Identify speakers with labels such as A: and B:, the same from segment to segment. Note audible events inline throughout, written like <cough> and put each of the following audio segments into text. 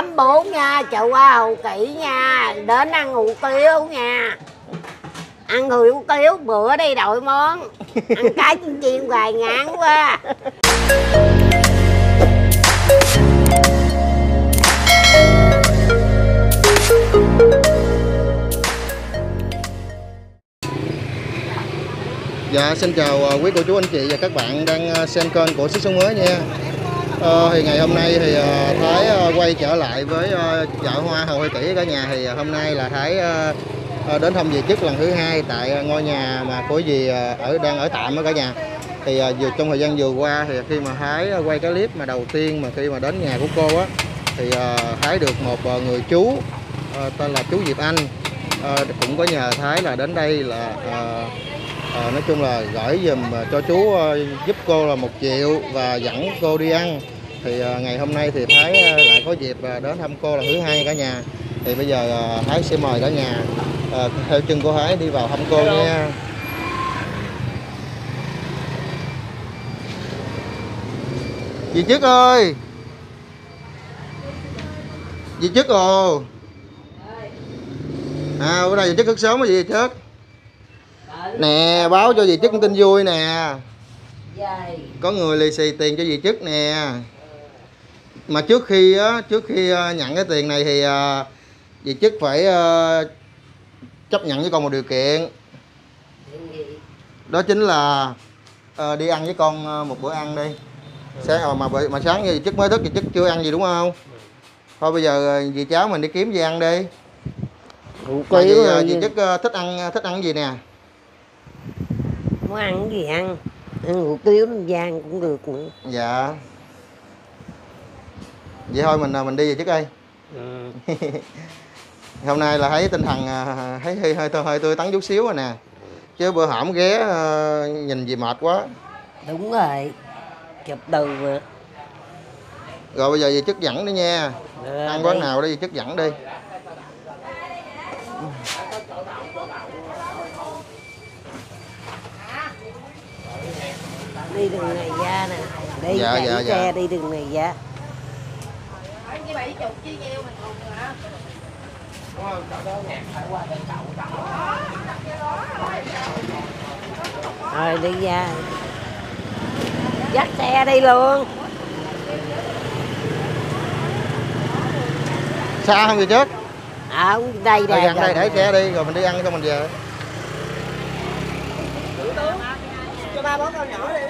A: 84 nha chợ qua hậu kỹ nha, đến ăn hủ tiếu nha. Ăn hủ tiếu, bữa đi đổi món. Ăn cái chiên chiên hoài ngán quá.
B: Dạ xin chào à, quý cô chú, anh chị và các bạn đang à, xem kênh của Sức Sống Mới nha. À, thì ngày hôm nay thì à, Thái à, quay trở lại với à, chợ hoa Hồ Huy Kỷ cả nhà. Thì à, hôm nay là Thái à, à, đến thăm dì chức lần thứ hai tại ngôi nhà mà của dì à, ở đang ở tạm ở cả nhà. Thì à, vừa trong thời gian vừa qua thì khi mà Thái quay cái clip mà đầu tiên mà khi mà đến nhà của cô á thì à, Thái được một à, người chú à, tên là chú Diệp Anh. À, cũng có nhờ Thái là đến đây là à, Ờ, nói chung là gửi dùm ờ, cho chú ờ, giúp cô là một triệu và dẫn cô đi ăn. Thì ngày hôm nay thì Thái lại có dịp đến thăm cô là thứ hai cả nhà. Thì bây giờ Thái sẽ mời cả nhà theo chân cô Thái đi vào thăm cô nha. Dì chức ơi! Dì chức ồ! À bữa nay dì chức thức sớm quá dì chức nè báo cho dì chức tin vui nè. Có người lì xì tiền cho dì chức nè. Mà trước khi á trước khi ờ, nhận cái tiền này thì ờ, dì chức phải ờ, chấp nhận với con một điều kiện. Đó chính là ờ, đi ăn với con ờ, một bữa ăn đi. Sáng ờ, mà mà sáng dì chức mới thức dì chức chưa ăn gì đúng không? Thôi bây giờ ờ, dì cháu mình đi kiếm gì ăn đi. Mà dì, ờ,
A: ờ,
B: dì chức ờ, thích ăn thích ăn cái gì nè
A: muốn ăn cái gì ăn? Ăn hủ tiếu Nam Giang cũng được nữa.
B: Dạ. Vậy thôi mình mình đi về trước đây.
A: Ừ. <laughs>
B: hôm nay là thấy tinh thần à, thấy hơi hơi hơi, hơi tươi tắn chút xíu rồi nè. Chứ bữa hổm ghé à, nhìn gì mệt quá.
A: Đúng rồi. Chụp từ mà.
B: Rồi bây giờ về chức dẫn đi nha.
A: Đưa
B: ăn quán nào đi về chức dẫn đi
A: đi đường này ra nè. Đi
B: Dạ, dạ, dạ.
A: xe đi đường này ra. Rồi đi ra. Dắt xe đi luôn.
B: Xa không về chức
A: ở đây nè
B: gần đây. để xe đi rồi mình đi ăn xong mình về
C: cho ba bó con nhỏ đi.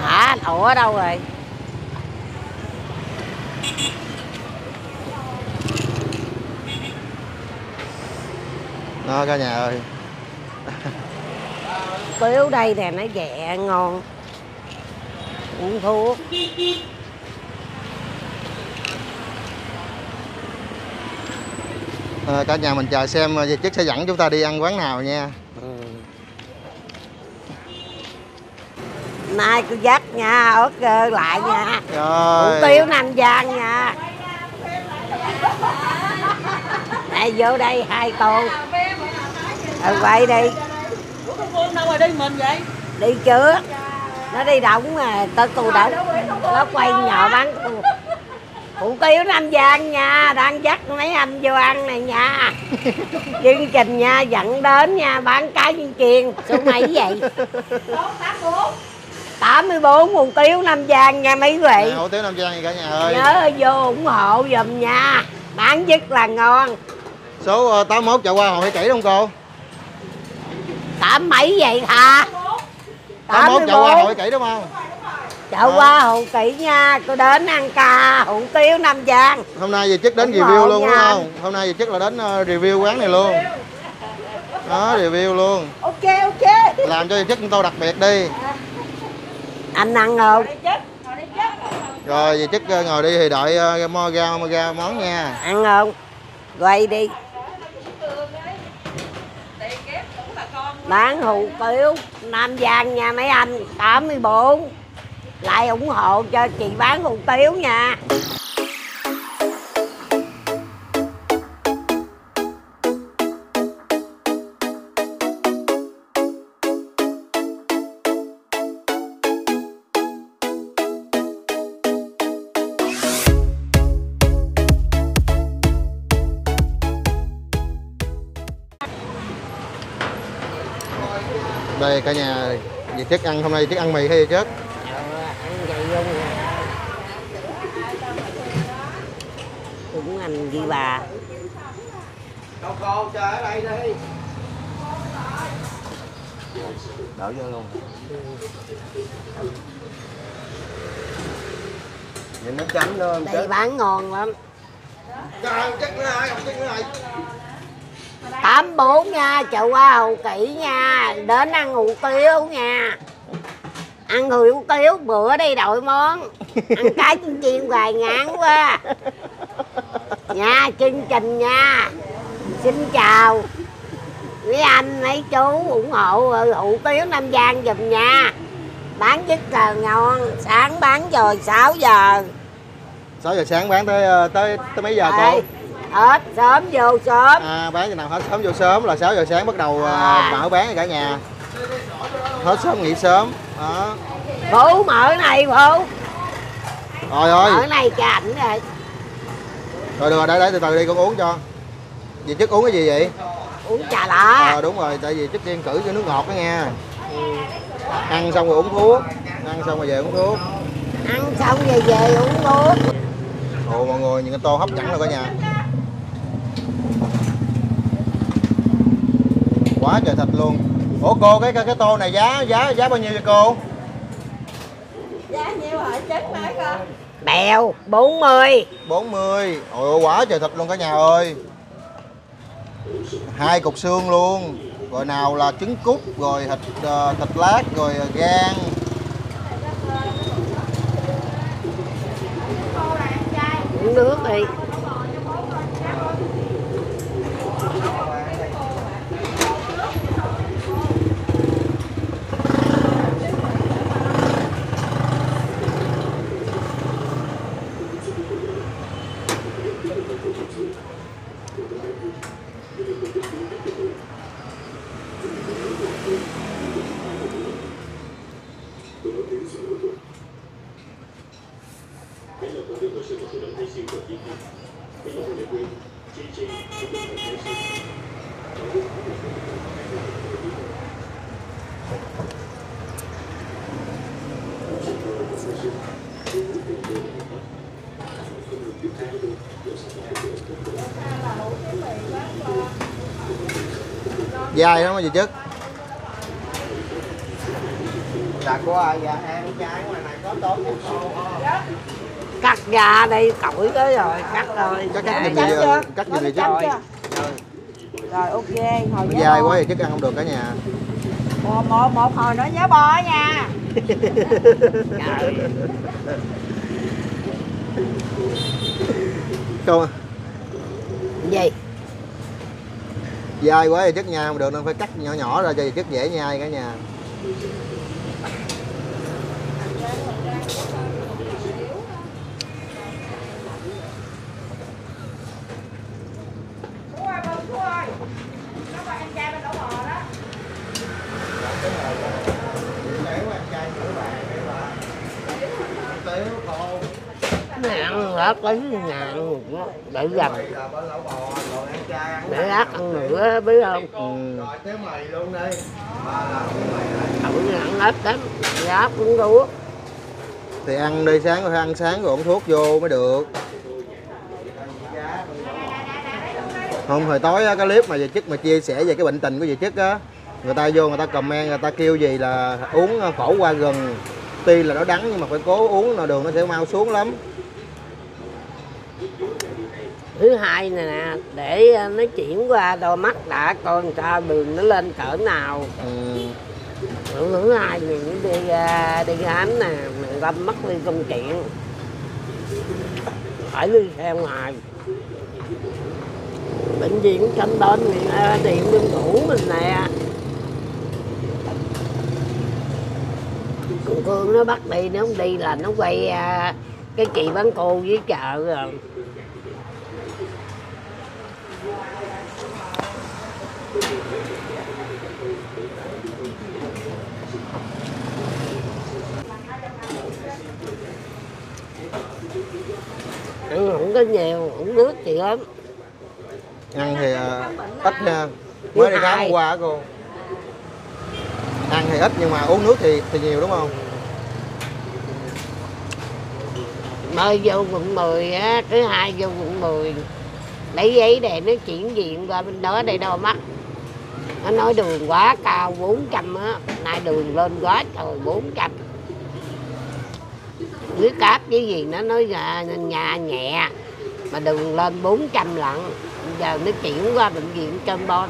A: Hả? Ủa ở đâu rồi?
B: Đó cả nhà ơi.
A: Tiếu đây nè nó nhẹ ngon. Uống thuốc
B: à, cả nhà mình chờ xem về chức sẽ dẫn chúng ta đi ăn quán nào nha.
A: Ừ. nay cô dắt nha ớt cơ lại nha. Hủ
B: rồi.
A: tiếu nam giang nha. Đây vô đây hai tô ừ quay đi.
C: Ủa con Phương đâu rồi đi mình vậy?
A: đi trước. Nó đi đóng mà tới tôi đóng. Nó quay nhỏ bán tôi hủ tiếu nam giang nha đang dắt mấy anh vô ăn này nha. <laughs> Chương trình nha dẫn đến nha bán cái chiên chiên số mấy vậy? 84 hủ tiếu nam giang nha mấy vị.
B: Hủ tiếu nam giang cả nhà ơi.
A: Nhớ vô ủng hộ giùm nha. Bán rất là ngon.
B: Số ờ, 81 chợ qua hồ hay kỹ không cô?
A: Tám mấy vậy hả?
B: 81 chợ qua hồ hay
A: 84
B: kỹ đúng không
A: chợ qua hậu kỹ nha tôi đến ăn cà hủ tiếu nam giang.
B: Hôm nay về chức đến
A: Ủng
B: review luôn đúng không? Hôm nay về chức là đến ờ, review quán này luôn. Đó review luôn.
C: Ok ok.
B: làm cho về chức tô đặc biệt đi.
A: Anh ăn không
B: rồi về chức ờ, ngồi đi thì đợi ờ, mo ra mo ra món nha.
A: Ăn không? Quay đi. Bán hủ tiếu nam giang nha mấy anh 84 lại ủng hộ cho chị bán hủ tiếu nha.
B: Đây, cả nhà, vì tiết ăn hôm nay tiết ăn mì hay
A: chết? Bà.
C: Đâu con chờ ở đây đi.
B: đỡ vô luôn.
C: Nhìn nó chấm nữa em
A: đây bán ngon lắm. Tám bốn nha chợ qua hậu kỹ nha. Đến ăn hủ tiếu nha. Ăn hủ tiếu bữa đi đổi món. Ăn cái chiên chiên hoài ngán quá nha chương trình nha xin chào mấy anh mấy chú ủng hộ hủ tiếu nam giang giùm nha bán rất là ngon sáng bán rồi 6 giờ
B: 6 giờ sáng bán tới ờ, tới tới mấy giờ cô?
A: Đây, hết sớm vô sớm
B: À, bán cho nào hết sớm vô sớm là 6 giờ sáng bắt đầu ờ,
A: À.
B: mở bán cả nhà. Hết sớm nghỉ sớm. Đó.
A: phụ mở này phụ
B: Rồi rồi.
A: mở này cho ảnh rồi
B: Rồi được rồi, để để từ từ đi con uống cho. Dì chức uống cái gì vậy?
A: uống trà đỏ
B: Ờ đúng rồi, tại vì chức tiên cử cho nước ngọt đó nha. Ăn xong rồi uống thuốc. Ăn xong rồi về uống thuốc.
A: ăn xong về về uống thuốc
B: Ồ mọi người nhìn cái tô hấp dẫn rồi cả nhà. Quá trời thịt luôn. Ủa cô cái cái, cái tô này giá giá giá bao nhiêu vậy cô?
C: Giá nhiêu hả chết mấy con?
A: Bèo 40
B: 40 Ôi quá trời thịt luôn cả nhà ơi. Hai cục xương luôn. Rồi nào là trứng cút rồi thịt ờ, thịt lát rồi gan.
A: Uống nước đi
B: dai lắm gì chứ
C: cô ơi, dạ em trai ngoài này có cô
A: cắt ra đây cổi tới rồi cắt rồi.
B: Cắt cắt giùm cắt giùm gì chứ.
A: Rồi.
C: Rồi ok, hồi
B: dai
C: bo.
B: quá thì chắc ăn không được cả nhà.
C: Một, một, một hồi nữa nhớ bo nha.
A: Trời,
B: câu.
A: Gì
B: dai quá thì chất nhai không được, nên phải cắt nhỏ nhỏ ra cho chất dễ nhai cả nhà.
A: Ngàn lát lấy ngàn để dầm để lát ăn nữa biết không?
B: Ừ.
A: cậu ngàn lát lắm lát cũng đủ
B: thì ăn đi sáng rồi ăn sáng rồi uống thuốc vô mới được. Hôm hồi tối á, cái clip mà về chức mà chia sẻ về cái bệnh tình của về chức á người ta vô người ta comment người ta kêu gì là uống phổ qua gừng tuy là nó đắng nhưng mà phải cố uống là đường nó sẽ mau xuống lắm.
A: Thứ hai này nè để ờ, nó chuyển qua đôi mắt đã coi người ta đường nó lên cỡ nào.
B: Ừ.
A: thứ hai thì đi ờ, đi khám nè mình lâm mất đi công chuyện. Phải đi theo ngoài bệnh viện đến thì ờ, điện biên phủ mình nè con Phương nó bắt đi nó không đi là nó quay ờ, cái chị bán cô với chợ rồi. Ăn không có nhiều uống nước chị lắm.
B: Ăn thì à, ít nha mới đi khám hôm qua cô thì ít, nhưng mà uống nước thì thì nhiều, đúng không?
A: Mới vô quận 10 á, thứ hai vô quận 10 lấy giấy để nó chuyển viện qua bên đó để đo mắt. Nó nói đường quá cao 400 á. Nay đường lên quá trời 400 dưới cáp với gì nó nói là nhà nhẹ, mà đường lên 400 lận. Giờ nó chuyển qua bệnh viện Trân Bon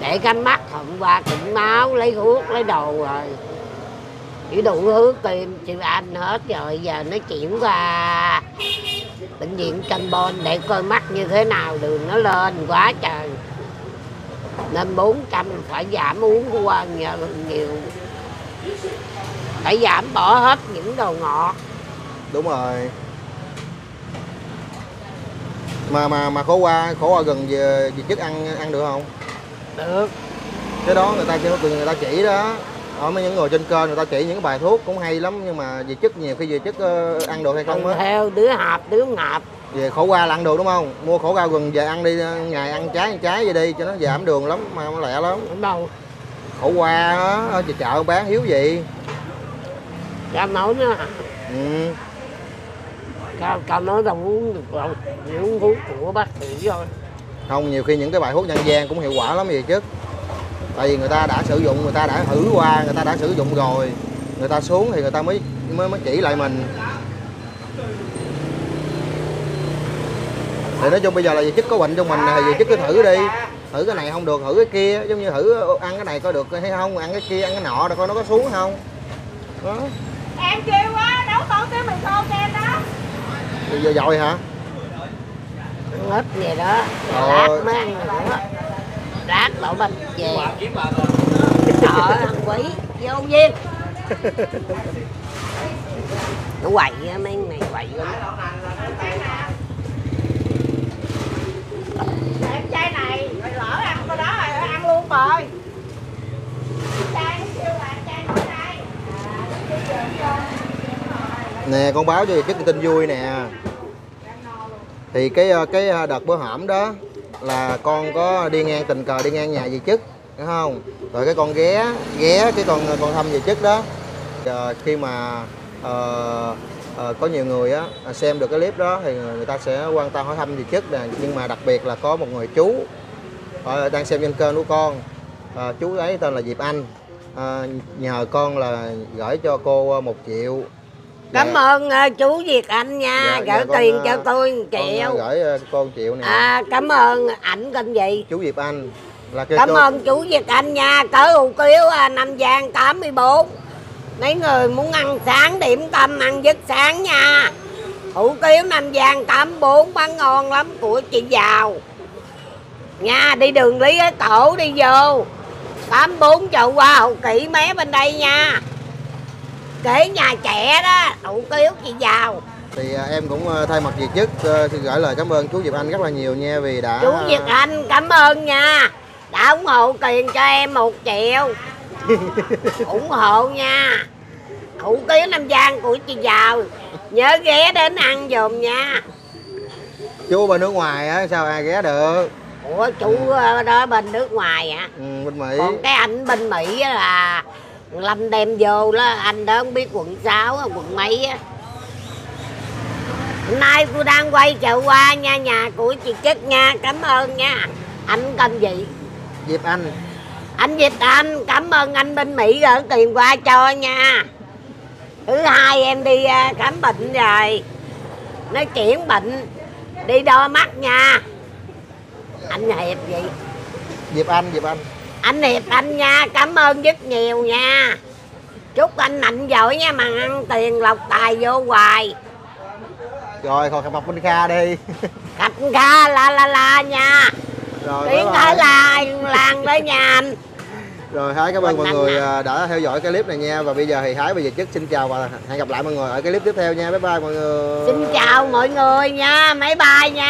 A: để cái mắt hôm qua cũng máu lấy thuốc lấy đồ rồi. Chỉ đủ hứa tiền chịu anh hết rồi giờ nó chuyển qua bệnh viện Trân Bon để coi mắt như thế nào đường nó lên quá trời. Nên 400 phải giảm uống qua nhiều, nhiều. Phải giảm bỏ hết những đồ ngọt.
B: Đúng rồi. Mà mà mà khổ qua khổ qua gần về, về chức ăn ăn được không?
A: Được.
B: Cái đó người ta kêu người ta chỉ đó. Ở mấy những người trên kênh người ta chỉ những cái bài thuốc cũng hay lắm nhưng mà về chức nhiều khi về chức ờ, ăn được hay không á.
A: Theo đứa hộp đứa ngọt
B: về khổ qua là ăn được đúng không? Mua khổ qua gừng về ăn đi ngày ăn trái ăn trái vậy đi cho nó giảm đường lắm mà nó lẹ lắm.
A: Đúng đâu
B: khổ qua á ở chợ bán hiếu gì?
A: Ra nói nó
B: ừ.
A: cao cao nói đâu uống được đâu uống thuốc của bác sĩ thôi
B: không nhiều khi những cái bài thuốc nhân gian cũng hiệu quả lắm gì chứ. Tại vì người ta đã sử dụng người ta đã thử qua người ta đã sử dụng rồi. Người ta xuống thì người ta mới mới, mới chỉ lại mình. Thì nói chung bây giờ là vì chức có bệnh trong mình thì vì chức cứ thử đi. Thử cái này không được thử cái kia. Giống như thử ăn cái này coi được hay không ăn cái kia ăn cái nọ rồi coi nó có xuống không. Đó.
D: Em kêu quá nấu tổ cái mì khô cho em đó.
B: Bây giờ dội hả
A: ăn ít vậy đó
B: Ờ.
A: lát mới ăn nữa lát đổ bịch về. Sợ ăn quý vô viên <laughs> nó quậy mấy này quậy lắm.
D: Em chai này lỡ ăn cái đó rồi ăn luôn rồi. Đây
B: nè con báo cho chị cái tin vui nè thì cái ờ, cái ờ, đợt bữa hổm đó là con có đi ngang tình cờ đi ngang nhà dì chức đúng không? Rồi cái con ghé ghé cái con ờ, con thăm dì chức đó. À, khi mà à, à, có nhiều người á xem được cái clip đó thì người ta sẽ quan tâm hỏi thăm dì chức nè. Nhưng mà đặc biệt là có một người chú ở, đang xem trên kênh của con. À, chú ấy tên là Diệp Anh. À, nhờ con là gửi cho cô một triệu
A: cảm
B: Dạ.
A: ơn ờ, chú Việt Anh nha.
B: Dạ,
A: gửi
B: dạ, con,
A: tiền
B: ờ,
A: cho tôi một
B: con
A: triệu.
B: ờ, gửi cô một triệu nè.
A: À cảm ơn ảnh tên gì?
B: Chú Diệp Anh là
A: cảm ơn chú Việt Anh nha. Cỡ hủ tiếu à, Nam Giang 84 mấy người muốn ăn sáng điểm tâm ăn giấc sáng nha. Hủ tiếu Nam Giang 84 bán ngon lắm. Của chị giàu. Nha đi đường Lý Tổ đi vô. 84 chậu qua hậu kỹ mé bên đây nha kể nhà trẻ đó hủ tiếu chị giàu.
B: Thì à, em cũng ờ, thay mặt việc chức ờ, xin gửi lời cảm ơn chú Diệp Anh rất là nhiều nha vì đã
A: chú Việt Anh cảm ơn nha. Đã ủng hộ tiền cho em một triệu. <laughs> Ủng hộ nha. Hủ tiếu Nam Giang của chị giàu. Nhớ ghé đến ăn giùm nha.
B: Chú bên nước ngoài á sao ai ghé được?
A: Ủa chú ờ, đó bên nước ngoài hả?
B: Ừ, bên Mỹ.
A: Còn cái anh bên Mỹ á là Lâm đem vô đó anh đó không biết quận 6 á, quận mấy á. Hôm nay tôi đang quay chợ qua nha nhà của chị Chất nha cảm ơn nha. Anh tên gì?
B: Diệp Anh.
A: Anh Việt Anh cảm ơn anh bên Mỹ gửi tiền qua cho nha. Thứ hai em đi à, khám bệnh rồi. Nó chuyển bệnh đi đo mắt nha. Anh Hiệp gì?
B: Diệp Anh Diệp Anh
A: anh Hiệp anh nha cảm ơn rất nhiều nha. Chúc anh mạnh giỏi nha mà ăn tiền lộc tài vô hoài.
B: Rồi còn gặp Minh Kha đi. <laughs>
A: Khách ca la la la nha.
B: Rồi
A: tiếng thái
B: bye.
A: lan làng tới nhà anh.
B: Rồi Thái cảm ơn mọi người à, đã theo dõi cái clip này nha. Và bây giờ thì Thái bây giờ chức xin chào và hẹn gặp lại mọi người ở cái clip tiếp theo nha. Bye bye mọi người.
A: Xin chào mọi người nha. Máy bay nha